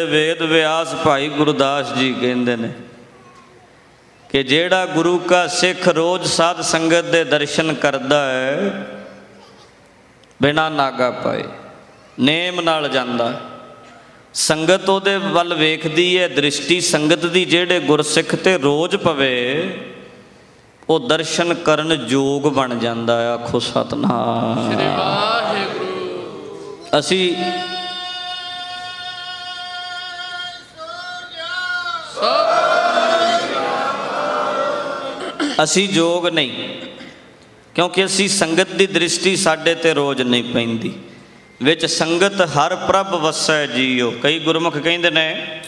ਵੇਦ ਵਿਆਸ ਭਾਈ ਗੁਰਦਾਸ ਜੀ ਕਹਿੰਦੇ ਨੇ ਕਿ ਜਿਹੜਾ ਗੁਰੂ ਕਾ ਸਿੱਖ ਰੋਜ਼ ਸਾਧ ਸੰਗਤ ਦੇ ਦਰਸ਼ਨ ਕਰਦਾ ਹੈ ਬਿਨਾ ਨਾਗਾ ਪਾਏ ਨੇਮ ਨਾਲ ਜਾਂਦਾ ਸੰਗਤ ਉਹਦੇ ਵੱਲ ਵੇਖਦੀ ਹੈ ਦ੍ਰਿਸ਼ਟੀ ਸੰਗਤ ਦੀ ਜਿਹੜੇ ਗੁਰਸਿੱਖ ਤੇ ਰੋਜ਼ ਪਵੇ ਉਹ ਦਰਸ਼ਨ ਕਰਨ ਯੋਗ ਬਣ ਜਾਂਦਾ ਆਖੋ ਸਤਨਾਮ। ਸ੍ਰੀ ਵਾਹਿਗੁਰੂ। ਅਸੀਂ ਅਸੀਂ ਯੋਗ ਨਹੀਂ, ਕਿਉਂਕਿ ਅਸੀਂ ਸੰਗਤ ਦੀ ਦ੍ਰਿਸ਼ਟੀ ਸਾਡੇ ਤੇ ਰੋਜ਼ ਨਹੀਂ ਪੈਂਦੀ। ਵਿੱਚ ਸੰਗਤ ਹਰ ਪ੍ਰਭ ਵਸੈ ਜੀਓ। ਕਈ ਗੁਰਮੁਖ ਕਹਿੰਦੇ ਨੇ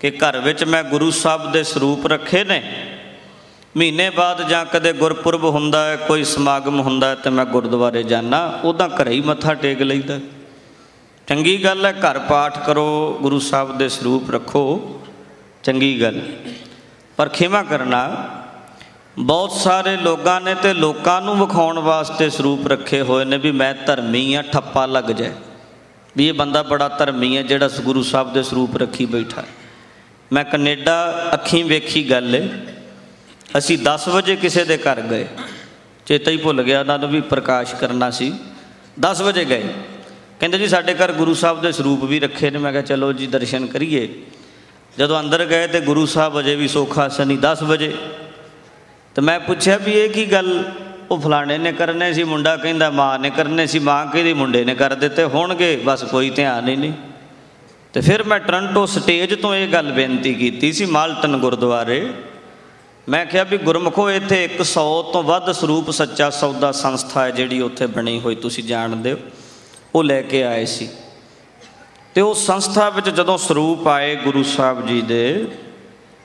ਕਿ ਘਰ ਵਿੱਚ ਮੈਂ ਗੁਰੂ ਸਾਹਿਬ ਦੇ ਸਰੂਪ ਰੱਖੇ ਨੇ। ਮਹੀਨੇ ਬਾਅਦ ਜਾਂ ਕਦੇ ਗੁਰਪੁਰਬ ਹੁੰਦਾ ਹੈ, ਕੋਈ ਸਮਾਗਮ ਹੁੰਦਾ ਹੈ ਤੇ ਮੈਂ ਗੁਰਦੁਆਰੇ ਜਾਣਾ ਉਦਾਂ ਘਰੇ ਹੀ ਮੱਥਾ ਟੇਕ ਲਈਦਾ। ਚੰਗੀ ਗੱਲ ਹੈ, ਘਰ ਪਾਠ ਕਰੋ, ਗੁਰੂ ਸਾਹਿਬ ਦੇ ਸਰੂਪ ਰੱਖੋ, ਚੰਗੀ ਗੱਲ। ਪਰ ਖਿਮਾ ਕਰਨਾ ਬਹੁਤ ਸਾਰੇ ਲੋਕਾਂ ਨੇ ਤੇ ਲੋਕਾਂ ਨੂੰ ਵਿਖਾਉਣ ਵਾਸਤੇ ਸਰੂਪ ਰੱਖੇ ਹੋਏ ਨੇ ਵੀ ਮੈਂ ਧਰਮੀ ਆ ਠੱਪਾ ਲੱਗ ਜਾਏ। ਵੀ ਇਹ ਬੰਦਾ ਬੜਾ ਧਰਮੀ ਹੈ ਜਿਹੜਾ ਗੁਰੂ ਸਾਹਿਬ ਦੇ ਸਰੂਪ ਰੱਖੀ ਬੈਠਾ ਮੈਂ ਕੈਨੇਡਾ ਅੱਖੀਂ ਵੇਖੀ ਗੱਲ ਏ। ਅਸੀਂ 10 ਵਜੇ ਕਿਸੇ ਦੇ ਘਰ ਗਏ। ਚੇਤਾ ਹੀ ਭੁੱਲ ਗਿਆ ਉਹਨਾਂ ਨੂੰ ਵੀ ਪ੍ਰਕਾਸ਼ ਕਰਨਾ ਸੀ। 10 ਵਜੇ ਗਏ। ਕਹਿੰਦੇ ਜੀ ਸਾਡੇ ਘਰ ਗੁਰੂ ਸਾਹਿਬ ਦੇ ਸਰੂਪ ਵੀ ਰੱਖੇ ਨੇ। ਮੈਂ ਕਿਹਾ ਚਲੋ ਜੀ ਦਰਸ਼ਨ ਕਰੀਏ। ਜਦੋਂ ਅੰਦਰ ਗਏ ਤੇ ਗੁਰੂ ਸਾਹਿਬ ਅਜੇ ਵੀ ਸੋਖਾਸਨੀ 10 ਵਜੇ ਤੇ ਮੈਂ ਪੁੱਛਿਆ ਵੀ ਇਹ ਕੀ ਗੱਲ? ਉਹ ਫਲਾਣੇ ਨੇ ਕਰਨੇ ਸੀ, ਮੁੰਡਾ ਕਹਿੰਦਾ ਮਾਂ ਨੇ ਕਰਨੇ ਸੀ, ਮਾਂ ਕਹਿੰਦੀ? ਮੁੰਡੇ ਨੇ ਕਰ ਦਿੱਤੇ ਹੋਣਗੇ, ਬਸ ਕੋਈ ਧਿਆਨ ਹੀ ਨਹੀਂ। ਤੇ ਫਿਰ ਮੈਂ ਟ੍ਰਾਂਟੋ ਸਟੇਜ ਤੋਂ ਇਹ ਗੱਲ ਬੇਨਤੀ ਕੀਤੀ ਸੀ, ਮਾਲਟਨ ਗੁਰਦੁਆਰੇ। ਮੈਂ ਕਿਹਾ ਵੀ ਗੁਰਮਖੋ, ਇੱਥੇ 100 ਤੋਂ ਵੱਧ ਸਰੂਪ ਸੱਚਾ ਸੌਦਾ ਸੰਸਥਾ ਹੈ ਜਿਹੜੀ ਉੱਥੇ ਬਣੀ ਹੋਈ, ਤੁਸੀਂ ਜਾਣਦੇ ਹੋ। ਉਹ ਲੈ ਕੇ ਆਏ ਸੀ। ਤੇ ਉਹ ਸੰਸਥਾ ਵਿੱਚ ਜਦੋਂ ਸਰੂਪ ਆਏ ਗੁਰੂ ਸਾਹਿਬ ਜੀ ਦੇ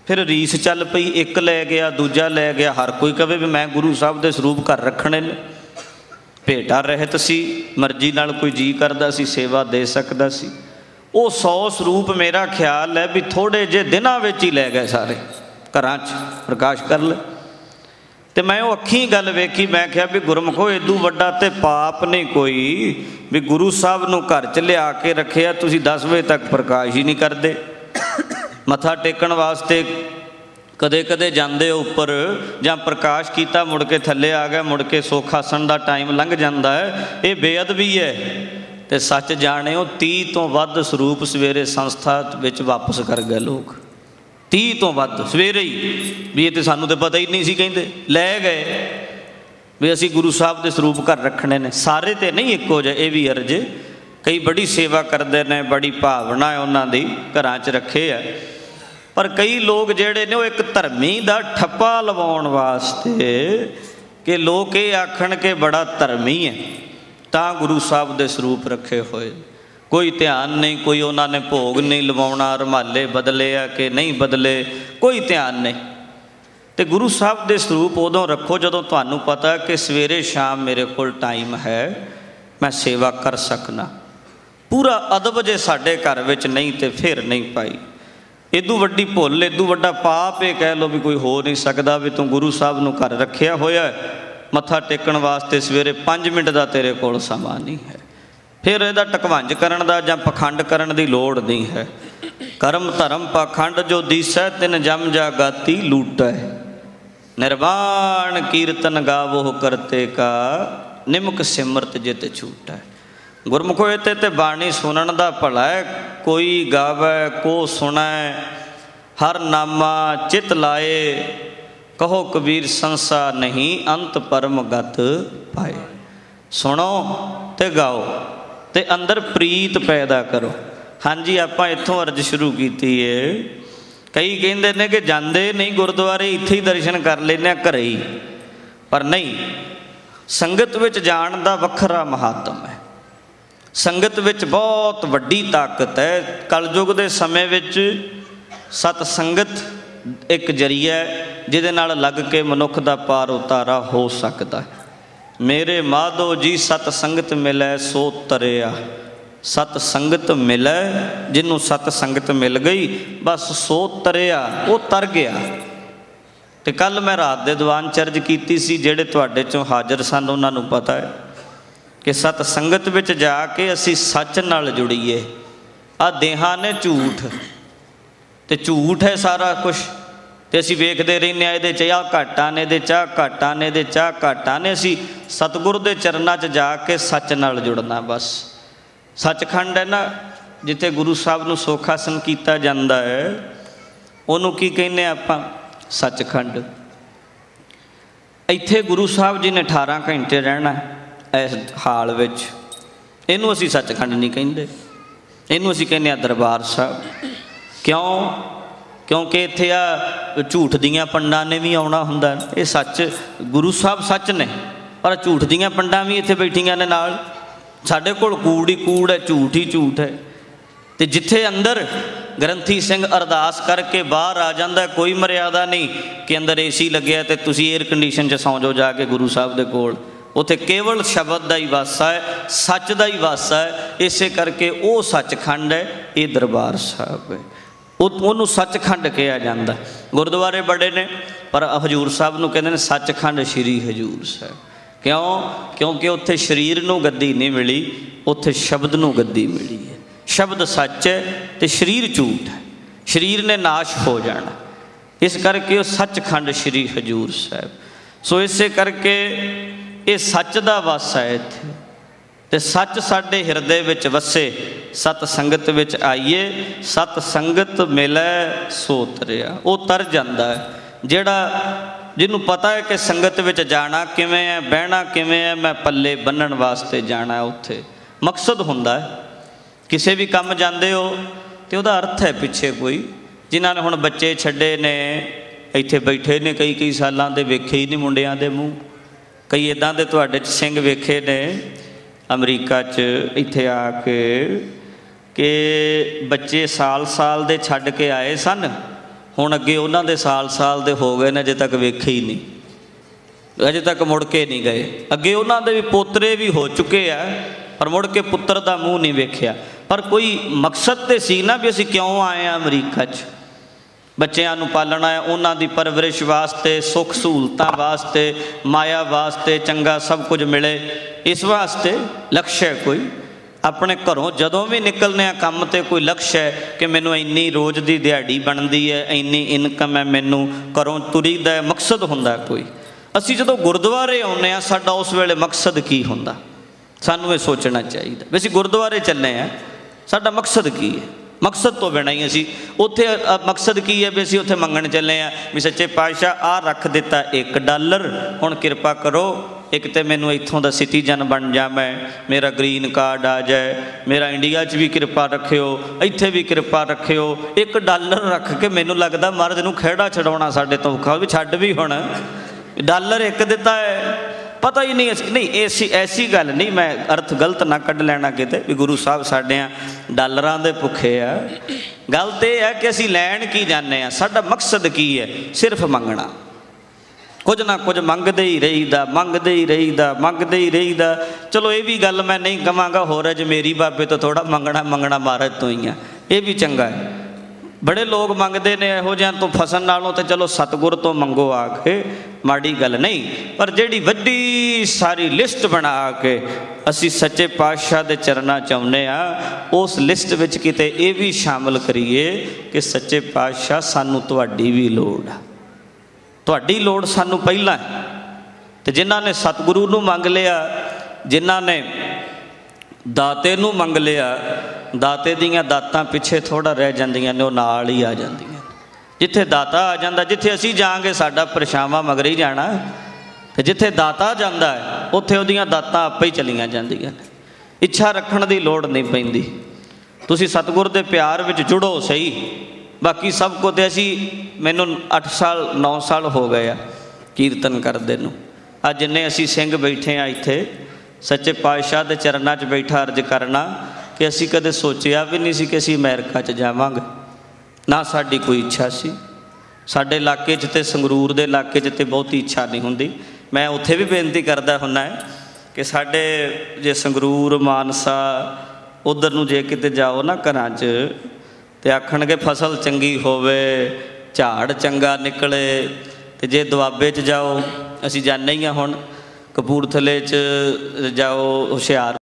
ਫਿਰ ਰੀਸ ਚੱਲ ਪਈ, ਇੱਕ ਲੈ ਗਿਆ, ਦੂਜਾ ਲੈ ਗਿਆ। ਹਰ ਕੋਈ ਕਵੇ ਵੀ ਮੈਂ ਗੁਰੂ ਸਾਹਿਬ ਦੇ ਸਰੂਪ ਘਰ ਰੱਖਣੇ ਨੇ। ਭੇਟਾ ਰਹਿਤ ਸੀ, ਮਰਜ਼ੀ ਨਾਲ ਕੋਈ ਜੀ ਕਰਦਾ ਸੀ, ਸੇਵਾ ਦੇ ਸਕਦਾ ਸੀ। ਉਹ 100 ਸਰੂਪ ਮੇਰਾ ਖਿਆਲ ਹੈ ਵੀ ਥੋੜੇ ਜੇ ਦਿਨਾਂ ਵਿੱਚ ਹੀ ਲੈ ਗਏ ਸਾਰੇ। ਘਰਾਂ 'ਚ ਪ੍ਰਕਾਸ਼ ਕਰ ਲੈ ਤੇ ਮੈਂ ਉਹ ਅੱਖੀਂ ਗੱਲ ਵੇਖੀ, ਮੈਂ ਕਿਹਾ ਵੀ ਗੁਰਮਖੋ, ਏਦੂ ਵੱਡਾ ਤੇ ਪਾਪ ਨਹੀਂ ਕੋਈ, ਵੀ ਗੁਰੂ ਸਾਹਿਬ ਨੂੰ ਘਰ 'ਚ ਲਿਆ ਕੇ ਰੱਖਿਆ, ਤੁਸੀਂ 10 ਵਜੇ ਤੱਕ ਪ੍ਰਕਾਸ਼ ਹੀ ਨਹੀਂ ਕਰਦੇ। ਮੱਥਾ ਟੇਕਣ ਵਾਸਤੇ ਕਦੇ ਕਦੇ ਜਾਂਦੇ ਉੱਪਰ ਜਾਂ ਪ੍ਰਕਾਸ਼ ਕੀਤਾ, ਮੁੜ ਕੇ ਥੱਲੇ ਆ ਗਿਆ, ਮੁੜ ਕੇ ਸੋਖਾਸਣ ਦਾ ਟਾਈਮ ਲੰਘ ਜਾਂਦਾ ਹੈ। ਇਹ ਬੇਅਦਬੀ ਹੈ। ਤੇ ਸੱਚ ਜਾਣਿਓ 30 ਤੋਂ ਵੱਧ ਸਰੂਪ ਸਵੇਰੇ ਸੰਸਥਾ ਵਿੱਚ ਵਾਪਸ ਕਰ ਗਏ ਲੋਕ। 30 ਤੋਂ ਵੱਧ ਸਵੇਰੇ ਹੀ। ਵੀ ਇਹ ਤੇ ਸਾਨੂੰ ਤੇ ਪਤਾ ਹੀ ਨਹੀਂ ਸੀ ਕਹਿੰਦੇ। ਲੈ ਗਏ। ਵੀ ਅਸੀਂ ਗੁਰੂ ਸਾਹਿਬ ਦੇ ਸਰੂਪ ਘਰ ਰੱਖਣੇ ਨੇ। ਸਾਰੇ ਤੇ ਨਹੀਂ ਇੱਕੋ ਜਿਹੇ, ਇਹ ਵੀ ਅਰਜ। ਕਈ ਬੜੀ ਸੇਵਾ ਕਰਦੇ ਨੇ, ਬੜੀ ਭਾਵਨਾ ਹੈ ਉਹਨਾਂ ਦੀ ਘਰਾਂ 'ਚ ਰੱਖੇ ਆ। ਪਰ ਕਈ ਲੋਕ ਜਿਹੜੇ ਨੇ ਉਹ ਇੱਕ ਧਰਮੀ ਦਾ ਠੱਪਾ ਲਵਾਉਣ ਵਾਸਤੇ ਕਿ ਲੋਕ ਇਹ ਆਖਣ ਕਿ ਬੜਾ ਧਰਮੀ ਹੈ, ਤਾਂ ਗੁਰੂ ਸਾਹਿਬ ਦੇ ਸਰੂਪ ਰੱਖੇ ਹੋਏ। ਕੋਈ ਧਿਆਨ ਨਹੀਂ, ਕੋਈ ਉਹਨਾਂ ਨੇ ਭੋਗ ਨਹੀਂ ਲਵਾਉਣਾ, ਰਮਾਲੇ ਬਦਲੇ ਆ ਕਿ ਨਹੀਂ ਬਦਲੇ, ਕੋਈ ਧਿਆਨ ਨਹੀਂ। ਤੇ ਗੁਰੂ ਸਾਹਿਬ ਦੇ ਸਰੂਪ ਉਦੋਂ ਰੱਖੋ ਜਦੋਂ ਤੁਹਾਨੂੰ ਪਤਾ ਕਿ ਸਵੇਰੇ ਸ਼ਾਮ ਮੇਰੇ ਕੋਲ ਟਾਈਮ ਹੈ, ਮੈਂ ਸੇਵਾ ਕਰ ਸਕਣਾ ਪੂਰਾ ਅਦਬ ਜੇ ਸਾਡੇ ਘਰ ਵਿੱਚ ਨਹੀਂ ਤੇ ਫਿਰ ਨਹੀਂ ਪਾਈ ਇਦੋਂ ਵੱਡੀ ਭੁੱਲ ਇਦੋਂ ਵੱਡਾ ਪਾਪ, ਇਹ ਕਹਿ ਲੋ ਵੀ ਕੋਈ ਹੋ ਨਹੀਂ ਸਕਦਾ ਵੀ ਤੂੰ ਗੁਰੂ ਸਾਹਿਬ ਨੂੰ ਘਰ ਰੱਖਿਆ ਹੋਇਆ ਮੱਥਾ ਟੇਕਣ ਵਾਸਤੇ ਸਵੇਰੇ 5 ਮਿੰਟ ਦਾ ਤੇਰੇ ਕੋਲ ਸਮਾਂ ਨਹੀਂ ਹੈ। ਫਿਰ ਇਹਦਾ ਟਕਵੰਜ ਕਰਨ ਦਾ ਜਾਂ ਪਖੰਡ ਕਰਨ ਦੀ ਲੋੜ ਨਹੀਂ ਹੈ। ਕਰਮ ਧਰਮ ਪਖੰਡ ਜੋ ਦੀਸੈ, ਤਿਨ ਜਮ ਜਾ ਗਾਤੀ ਲੂਟੈ। ਨਿਰਵਾਣ ਕੀਰਤਨ ਗਾਵੋ ਕਰਤੇ ਕਾ, ਨਿਮਕ ਸਿਮਰਤ ਜਿਤ ਛੂਟੈ। ਗੁਰਮੁਖ ਹੋਏ ਤੇ ਤੇ ਬਾਣੀ ਸੁਣਨ ਦਾ ਭਲਾ ਕੋਈ ਗਾਵੇ, ਕੋ ਸੁਣੈ, ਹਰ ਨਾਮਾ ਚਿਤ ਲਾਏ, ਕਹੋ ਕਬੀਰ ਸੰਸਾ ਨਹੀਂ, ਅੰਤ ਪਰਮ ਗਤ ਪਾਏ। ਸੁਣੋ ਤੇ ਗਾਓ ਤੇ ਅੰਦਰ ਪ੍ਰੀਤ ਪੈਦਾ ਕਰੋ। ਹਾਂਜੀ, ਆਪਾਂ ਇੱਥੋਂ ਅਰਜ ਸ਼ੁਰੂ ਕੀਤੀ ਏ। ਕਈ ਕਹਿੰਦੇ ਨੇ ਕਿ ਜਾਂਦੇ ਨਹੀਂ ਗੁਰਦੁਆਰੇ, ਇੱਥੇ ਹੀ ਦਰਸ਼ਨ ਕਰ ਲੈਨੇ ਆ ਘਰੇ ਹੀ। ਪਰ ਨਹੀਂ, ਸੰਗਤ ਵਿੱਚ ਜਾਣ ਦਾ ਵੱਖਰਾ ਮਹੱਤਵ ਹੈ। ਸੰਗਤ ਵਿੱਚ ਬਹੁਤ ਵੱਡੀ ਤਾਕਤ ਹੈ। ਕਲਯੁਗ ਦੇ ਸਮੇਂ ਵਿੱਚ ਸਤ ਸੰਗਤ ਇੱਕ ਜਰੀਆ ਜਿਹਦੇ ਨਾਲ ਲੱਗ ਕੇ ਮਨੁੱਖ ਦਾ ਪਾਰ ਉਤਾਰਾ ਹੋ ਸਕਦਾ ਹੈ। ਮੇਰੇ ਮਾਧੋ ਜੀ, ਸਤ ਸੰਗਤ ਮਿਲੈ ਸੋ ਤਰਿਆ ਸਤ ਸੰਗਤ ਮਿਲੈ, ਜਿਹਨੂੰ ਸਤ ਸੰਗਤ ਮਿਲ ਗਈ, ਬਸ ਸੋ ਤਰਿਆ ਉਹ ਤਰ ਗਿਆ। ਤੇ ਕੱਲ ਮੈਂ ਰਾਤ ਦੇ ਦੀਵਾਨ ਚਰਜ ਕੀਤੀ ਸੀ, ਜਿਹੜੇ ਤੁਹਾਡੇ ਚੋਂ ਹਾਜ਼ਰ ਸਨ, ਉਹਨਾਂ ਨੂੰ ਪਤਾ ਹੈ। ਕਿ ਸਤ ਸੰਗਤ ਵਿੱਚ ਜਾ ਕੇ ਅਸੀਂ ਸੱਚ ਨਾਲ ਜੁੜੀਏ। ਆ ਦੇਹਾਂ ਨੇ ਝੂਠ। ਤੇ ਝੂਠ ਹੈ ਸਾਰਾ ਕੁਝ ਤੇ ਅਸੀਂ ਵੇਖਦੇ ਰਹਿੰਦੇ ਆ ਇਹਦੇ ਚ ਆ ਘਾਟਾਂ ਨੇ ਦੇ ਚ ਆਹ ਘਾਟਾਂ ਨੇ, ਇਹਦੇ ਚ ਆਹ ਘਾਟਾਂ ਨੇ। ਅਸੀਂ ਸਤਿਗੁਰ ਦੇ ਚਰਨਾਂ 'ਚ ਜਾ ਕੇ ਸੱਚ ਨਾਲ ਜੁੜਨਾ ਬਸ। ਸੱਚਖੰਡ ਹੈ ਨਾ, ਜਿੱਥੇ ਗੁਰੂ ਸਾਹਿਬ ਨੂੰ ਸੋਖਾਸਨ ਕੀਤਾ ਜਾਂਦਾ ਹੈ, ਉਹਨੂੰ ਕੀ ਕਹਿੰਦੇ ਆ ਆਪਾਂ? ਸੱਚਖੰਡ। ਇੱਥੇ ਗੁਰੂ ਸਾਹਿਬ ਜੀ ਨੇ 18 ਘੰਟੇ ਰਹਿਣਾ। ਇਸ ਹਾਲ ਵਿੱਚ, ਇਹਨੂੰ ਅਸੀਂ ਸੱਚਖੰਡ ਨਹੀਂ ਕਹਿੰਦੇ। ਇਹਨੂੰ ਅਸੀਂ ਕਹਿੰਦੇ ਆ ਦਰਬਾਰ ਸਾਹਿਬ। ਕਿਉਂ? ਕਿਉਂਕਿ ਇੱਥੇ ਆ ਝੂਠ ਦੀਆਂ ਪੰਡਾਂ ਨੇ ਵੀ ਆਉਣਾ ਹੁੰਦਾ। ਇਹ ਸੱਚ, ਗੁਰੂ ਸਾਹਿਬ ਸੱਚ ਨੇ। ਪਰ ਝੂਠ ਦੀਆਂ ਪੰਡਾਂ ਵੀ ਇੱਥੇ ਬੈਠੀਆਂ ਨੇ ਨਾਲ। ਸਾਡੇ ਕੋਲ ਕੂੜ ਹੀ ਕੂੜ ਹੈ, ਝੂਠ ਹੀ ਝੂਠ ਹੈ। ਤੇ ਜਿੱਥੇ ਅੰਦਰ ਗ੍ਰੰਥੀ ਸਿੰਘ ਅਰਦਾਸ ਕਰਕੇ ਬਾਹਰ ਆ ਜਾਂਦਾ, ਕੋਈ ਮਰਿਆਦਾ ਨਹੀਂ ਕਿ ਅੰਦਰ ਏਸੀ ਲੱਗਿਆ ਤੇ ਤੁਸੀਂ 에ਅਰ ਕੰਡੀਸ਼ਨ 'ਚ ਸੌਂ ਜਾਓ ਜਾ ਕੇ ਗੁਰੂ ਸਾਹਿਬ ਦੇ ਕੋਲ। ਉੱਥੇ ਕੇਵਲ ਸ਼ਬਦ ਦਾ ਹੀ ਵਾਸਾ ਹੈ, ਸੱਚ ਦਾ ਹੀ ਵਾਸਾ ਹੈ। ਇਸੇ ਕਰਕੇ ਉਹ ਸੱਚਖੰਡ ਹੈ, ਇਹ ਦਰਬਾਰ ਸਾਹਿਬ ਹੈ। ਉਹ ਉਹਨੂੰ ਸੱਚਖੰਡ ਕਿਹਾ ਜਾਂਦਾ। ਗੁਰਦੁਆਰੇ ਬੜੇ ਨੇ, ਪਰ ਹਜੂਰ ਸਾਹਿਬ ਨੂੰ ਕਹਿੰਦੇ ਨੇ ਸੱਚਖੰਡ ਸ੍ਰੀ ਹਜੂਰ ਸਾਹਿਬ। ਕਿਉਂ? ਕਿਉਂਕਿ ਉੱਥੇ ਸਰੀਰ ਨੂੰ ਗੱਦੀ ਨਹੀਂ ਮਿਲੀ, ਉੱਥੇ ਸ਼ਬਦ ਨੂੰ ਗੱਦੀ ਮਿਲੀ ਹੈ। ਸ਼ਬਦ ਸੱਚ ਹੈ ਤੇ ਸਰੀਰ ਝੂਠ ਹੈ। ਸਰੀਰ ਨੇ ਨਾਸ਼ ਹੋ ਜਾਣਾ। ਇਸ ਕਰਕੇ ਉਹ ਸੱਚਖੰਡ ਸ੍ਰੀ ਹਜੂਰ ਸਾਹਿਬ। ਸੋ ਇਸੇ ਕਰਕੇ ਇਹ ਸੱਚ ਦਾ ਵਾਸਾ ਹੈ ਇੱਥੇ। ਤੇ ਸੱਚ ਸਾਡੇ ਹਿਰਦੇ ਵਿੱਚ ਵਸੇ, ਸਤ ਸੰਗਤ ਵਿੱਚ ਆਈਏ, ਸਤ ਸੰਗਤ ਮਿਲੈ ਸੋ ਤਰਿਆ ਉਹ ਤਰ ਜਾਂਦਾ ਹੈ। ਜਿਹੜਾ, ਜਿਹਨੂੰ ਪਤਾ ਹੈ ਕਿ ਸੰਗਤ ਵਿੱਚ ਜਾਣਾ ਕਿਵੇਂ ਹੈ, ਬਹਿਣਾ ਕਿਵੇਂ ਹੈ, ਮੈਂ ਪੱਲੇ ਬੰਨਣ ਵਾਸਤੇ ਜਾਣਾ ਉੱਥੇ। ਮਕਸਦ ਹੁੰਦਾ ਹੈ, ਕਿਸੇ ਵੀ ਕੰਮ ਜਾਂਦੇ ਹੋ, ਤੇ ਉਹਦਾ ਅਰਥ ਹੈ ਪਿੱਛੇ ਕੋਈ। ਜਿਨ੍ਹਾਂ ਨੇ ਹੁਣ ਬੱਚੇ ਛੱਡੇ ਨੇ, ਇੱਥੇ ਬੈਠੇ ਨੇ ਕਈ ਕਈ ਸਾਲਾਂ ਦੇ, ਵੇਖੇ ਹੀ ਨਹੀਂ ਮੁੰਡਿਆਂ ਦੇ ਮੂੰਹ। ਕਈ ਇਦਾਂ ਦੇ ਤੁਹਾਡੇ ਚ ਸਿੰਘ ਵੇਖੇ ਨੇ, ਅਮਰੀਕਾ 'ਚ ਇੱਥੇ ਆ ਕੇ, ਕਿ ਬੱਚੇ ਸਾਲ-ਸਾਲ ਦੇ ਛੱਡ ਕੇ ਆਏ ਸਨ, ਹੁਣ ਅੱਗੇ ਉਹਨਾਂ ਦੇ ਸਾਲ-ਸਾਲ ਦੇ ਹੋ ਗਏ ਨੇ, ਅਜੇ ਤੱਕ ਵੇਖੇ ਹੀ ਨਹੀਂ। ਅਜੇ ਤੱਕ ਮੁੜ ਕੇ ਨਹੀਂ ਗਏ। ਅੱਗੇ ਉਹਨਾਂ ਦੇ ਵੀ ਪੋਤਰੇ ਵੀ ਹੋ ਚੁੱਕੇ ਆ, ਪਰ ਮੁੜ ਕੇ ਪੁੱਤਰ ਦਾ ਮੂੰਹ ਨਹੀਂ ਵੇਖਿਆ। ਪਰ ਕੋਈ ਮਕਸਦ ਤੇ ਸੀ ਨਾ ਵੀ ਅਸੀਂ ਕਿਉਂ ਆਏ ਆ ਅਮਰੀਕਾ 'ਚ? ਬੱਚਿਆਂ ਨੂੰ ਪਾਲਣਾ ਹੈ, ਉਹਨਾਂ ਦੀ ਪਰਵਰਿਸ਼ ਵਾਸਤੇ, ਸੁੱਖ ਸਹੂਲਤਾਂ ਵਾਸਤੇ, ਮਾਇਆ ਵਾਸਤੇ ਚੰਗਾ ਸਭ ਕੁਝ ਮਿਲੇ। ਇਸ ਵਾਸਤੇ ਲਕਸ਼ ਹੈ ਕੋਈ। ਆਪਣੇ ਘਰੋਂ ਜਦੋਂ ਵੀ ਨਿਕਲਨੇ ਆ ਕੰਮ ਤੇ ਕੋਈ ਲਕਸ਼ ਹੈ ਕਿ ਮੈਨੂੰ ਇੰਨੀ ਰੋਜ਼ ਦੀ ਦਿਹਾੜੀ ਬਣਦੀ ਹੈ, ਇੰਨੀ ਇਨਕਮ ਹੈ, ਮੈਨੂੰ ਘਰੋਂ ਤੁਰੀਦਾ ਹੈ, ਮਕਸਦ ਹੁੰਦਾ ਕੋਈ। ਅਸੀਂ ਜਦੋਂ ਗੁਰਦੁਆਰੇ ਆਉਂਦੇ ਆ ਸਾਡਾ ਉਸ ਵੇਲੇ ਮਕਸਦ ਕੀ ਹੁੰਦਾ? ਸਾਨੂੰ ਇਹ ਸੋਚਣਾ ਚਾਹੀਦਾ। ਵੀ ਅਸੀਂ ਗੁਰਦੁਆਰੇ ਚੱਲੇ ਆ ਸਾਡਾ ਮਕਸਦ ਕੀ ਹੈ? ਮਕਸਦ ਤੋਂ ਬਿਨਾਂ ਹੀ ਅਸੀਂ ਉੱਥੇ ਮਕਸਦ ਕੀ ਹੈ ਵੀ ਅਸੀਂ ਉੱਥੇ ਮੰਗਣ ਚੱਲੇ ਆ ਵੀ ਸੱਚੇ ਪਾਤਸ਼ਾਹ ਆ ਰੱਖ ਦਿੱਤਾ 1 ਡਾਲਰ, ਹੁਣ ਕਿਰਪਾ ਕਰੋ, ਇੱਕ ਤੇ ਮੈਨੂੰ ਇੱਥੋਂ ਦਾ ਸਿਟੀਜ਼ਨ ਬਣ ਜਾ ਮੈਂ, ਮੇਰਾ ਗ੍ਰੀਨ ਕਾਰਡ ਆ ਜਾਏ, ਮੇਰਾ ਇੰਡੀਆ 'ਚ ਵੀ ਕਿਰਪਾ ਰੱਖਿਓ, ਇੱਥੇ ਵੀ ਕਿਰਪਾ ਰੱਖਿਓ 1 ਡਾਲਰ ਰੱਖ ਕੇ ਮੈਨੂੰ ਲੱਗਦਾ ਮਹਾਰਾਜ ਨੂੰ ਖਿਹੜਾ ਛਡਾਉਣਾ ਸਾਡੇ ਤੋਂ ਔਖਾ ਵੀ ਛੱਡ ਵੀ ਹੁਣ। ਡਾਲਰ ਇੱਕ ਦਿੱਤਾ ਹੈ ਪਤਾ ਹੀ ਨਹੀਂ ਅਸੀਂ ਨਹੀਂ ਐਸੀ ਐਸੀ ਗੱਲ ਨਹੀਂ, ਮੈਂ ਅਰਥ ਗਲਤ ਨਾ ਕੱਢ ਲੈਣਾ ਕਿਤੇ ਵੀ ਗੁਰੂ ਸਾਹਿਬ ਸਾਡੇ ਆ ਡਾਲਰਾਂ ਦੇ ਭੁੱਖੇ ਆ। ਗੱਲ ਤੇ ਇਹ ਹੈ ਕਿ ਅਸੀਂ ਲੈਣ ਕੀ ਜਾਂਦੇ ਆ? ਸਾਡਾ ਮਕਸਦ ਕੀ ਹੈ? ਸਿਰਫ ਮੰਗਣਾ। ਕੁਝ ਨਾ ਕੁਝ ਮੰਗਦੇ ਹੀ ਰਹੀਦਾ, ਮੰਗਦੇ ਹੀ ਰਹੀਦਾ, ਮੰਗਦੇ ਹੀ ਰਹੀਦਾ। ਚਲੋ ਇਹ ਵੀ ਗੱਲ ਮੈਂ ਨਹੀਂ ਕਵਾਂਗਾ, ਹੋਰ ਅਜ ਮੇਰੀ ਬਾਬੇ ਤੋਂ ਥੋੜਾ ਮੰਗਣਾ ਮੰਗਣਾ ਮਹਾਰਾਜ ਤੋਂ ਹੀ ਆ। ਇਹ ਵੀ ਚੰਗਾ ਹੈ। ਬੜੇ ਲੋਕ ਮੰਗਦੇ ਨੇ, ਇਹੋ ਜਿਹਾਂ ਤੋਂ ਫਸਣ ਨਾਲੋਂ ਤੇ ਚਲੋ ਸਤਿਗੁਰ ਤੋਂ ਮੰਗੋ ਆ ਕੇ। ਮਾੜੀ ਗੱਲ ਨਹੀਂ, ਪਰ ਜਿਹੜੀ ਵੱਡੀ ਸਾਰੀ ਲਿਸਟ ਬਣਾ ਕੇ ਅਸੀਂ ਸੱਚੇ ਪਾਤਸ਼ਾਹ ਦੇ ਚਰਨਾਂ ਚ ਆਉਂਦੇ ਆ ਉਸ ਲਿਸਟ ਵਿੱਚ ਕਿਤੇ ਇਹ ਵੀ ਸ਼ਾਮਲ ਕਰੀਏ ਕਿ ਸੱਚੇ ਪਾਤਸ਼ਾਹ ਸਾਨੂੰ ਤੁਹਾਡੀ ਵੀ ਲੋੜ ਆ ਤੁਹਾਡੀ ਲੋੜ ਸਾਨੂੰ ਪਹਿਲਾਂ ਹੈ। ਤੇ ਜਿਨ੍ਹਾਂ ਨੇ ਸਤਿਗੁਰੂ ਨੂੰ ਮੰਗ ਲਿਆ, ਜਿਨ੍ਹਾਂ ਨੇ ਦਾਤੇ ਨੂੰ ਮੰਗ ਲਿਆ, ਦਾਤੇ ਦੀਆਂ ਦਾਤਾਂ ਪਿੱਛੇ ਥੋੜਾ ਰਹਿ ਜਾਂਦੀਆਂ ਨੇ, ਉਹ ਨਾਲ ਹੀ ਆ ਜਾਂਦੀਆਂ ਜਿੱਥੇ ਦਾਤਾ ਆ ਜਾਂਦਾ, ਜਿੱਥੇ ਅਸੀਂ ਜਾਾਂਗੇ ਸਾਡਾ ਪਰਛਾਵਾਂ ਮਗਰ ਹੀ ਜਾਣਾ। ਤੇ ਜਿੱਥੇ ਦਾਤਾ ਜਾਂਦਾ ਹੈ, ਉੱਥੇ ਉਹਦੀਆਂ ਦਾਤਾਂ ਆਪੇ ਹੀ ਚਲੀਆਂ ਜਾਂਦੀਆਂ ਨੇ। ਇੱਛਾ ਰੱਖਣ ਦੀ ਲੋੜ ਨਹੀਂ ਪੈਂਦੀ। ਤੁਸੀਂ ਸਤਿਗੁਰ ਦੇ ਪਿਆਰ ਵਿੱਚ ਜੁੜੋ ਸਹੀ। ਬਾਕੀ ਸਭ ਕੁਝ ਤੇ ਅਸੀਂ, ਮੈਨੂੰ 8 ਸਾਲ 9 ਸਾਲ ਹੋ ਗਏ ਆ ਕੀਰਤਨ ਕਰਦੇ ਨੂੰ। ਅੱਜ ਜਿੰਨੇ ਅਸੀਂ ਸਿੰਘ ਬੈਠੇ ਆ ਇੱਥੇ, ਸੱਚੇ ਪਾਤਸ਼ਾਹ ਦੇ ਚਰਨਾਂ 'ਚ ਬੈਠਾ ਅਰਜ ਕਰਨਾ ਕਿ ਅਸੀਂ ਕਦੇ ਸੋਚਿਆ ਵੀ ਨਹੀਂ ਸੀ ਕਿ ਅਸੀਂ ਅਮਰੀਕਾ 'ਚ ਜਾਵਾਂਗੇ। ਨਾ ਸਾਡੀ ਕੋਈ ਇੱਛਾ ਸੀ। ਸਾਡੇ ਇਲਾਕੇ 'ਚ ਤੇ ਸੰਗਰੂਰ ਦੇ ਇਲਾਕੇ 'ਚ ਤੇ ਬਹੁਤੀ ਇੱਛਾ ਨਹੀਂ ਹੁੰਦੀ। ਮੈਂ ਉੱਥੇ ਵੀ ਬੇਨਤੀ ਕਰਦਾ ਹੁੰਨਾ ਹੈ ਕਿ ਸਾਡੇ ਜੇ ਸੰਗਰੂਰ, ਮਾਨਸਾ ਉਧਰ ਨੂੰ ਜੇ ਕਿਤੇ ਜਾਓ ਨਾ ਘਰਾਂ 'ਚ ਤੇ ਆਖਣਗੇ ਫਸਲ ਚੰਗੀ ਹੋਵੇ, ਝਾੜ ਚੰਗਾ ਨਿਕਲੇ ਤੇ ਜੇ ਦੁਆਬੇ 'ਚ ਜਾਓ, ਅਸੀਂ ਜਾਂਦੇ ਹੀ ਆ ਹੁਣ। ਕਪੂਰਥਲੇ 'ਚ ਜਾਓ, ਹੁਸ਼ਿਆਰ